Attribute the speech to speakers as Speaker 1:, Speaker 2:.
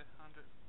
Speaker 1: you, 100.